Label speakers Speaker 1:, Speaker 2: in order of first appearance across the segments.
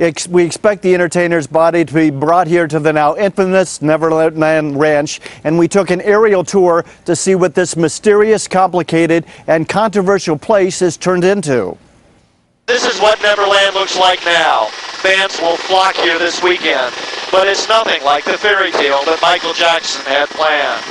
Speaker 1: Ex- We expect the entertainer's body to be brought here to the now infamous Neverland Ranch, and we took an aerial tour to see what this mysterious, complicated, and controversial place has turned into.
Speaker 2: This is what Neverland looks like now. Fans will flock here this weekend, but it's nothing like the fairy tale that Michael Jackson had planned.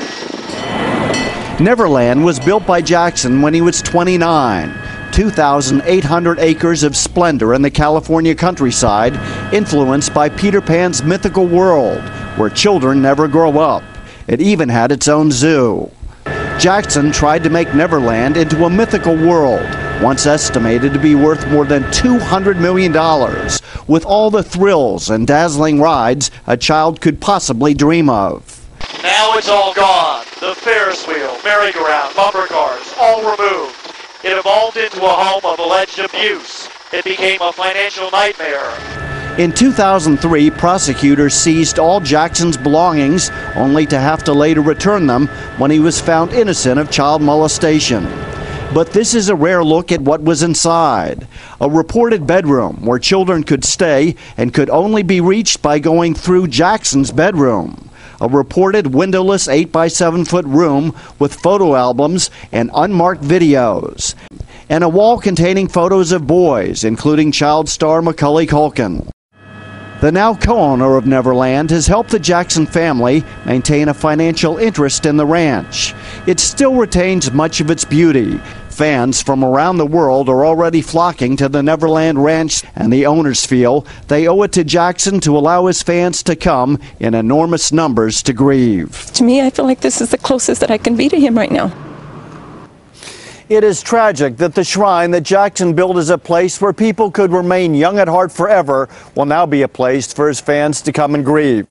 Speaker 1: Neverland was built by Jackson when he was 29. 2,800 acres of splendor in the California countryside, influenced by Peter Pan's mythical world, where children never grow up. It even had its own zoo. Jackson tried to make Neverland into a mythical world, once estimated to be worth more than $200 million, with all the thrills and dazzling rides a child could possibly dream of.
Speaker 2: Now it's all gone. The Ferris wheel, merry-go-round, bumper cars, all removed. Into a home of alleged abuse. It became a financial nightmare.
Speaker 1: In 2003, prosecutors seized all Jackson's belongings, only to have to later return them when he was found innocent of child molestation. But this is a rare look at what was inside. A reported bedroom where children could stay and could only be reached by going through Jackson's bedroom. A reported windowless 8 by 7 foot room with photo albums and unmarked videos. And a wall containing photos of boys, including child star Macaulay Culkin. The now co owner of Neverland has helped the Jackson family maintain a financial interest in the ranch. It still retains much of its beauty. Fans from around the world are already flocking to the Neverland Ranch, and the owners feel they owe it to Jackson to allow his fans to come in enormous numbers to grieve.
Speaker 3: To me, I feel like this is the closest that I can be to him right now.
Speaker 1: It is tragic that the shrine that Jackson built as a place where people could remain young at heart forever will now be a place for his fans to come and grieve.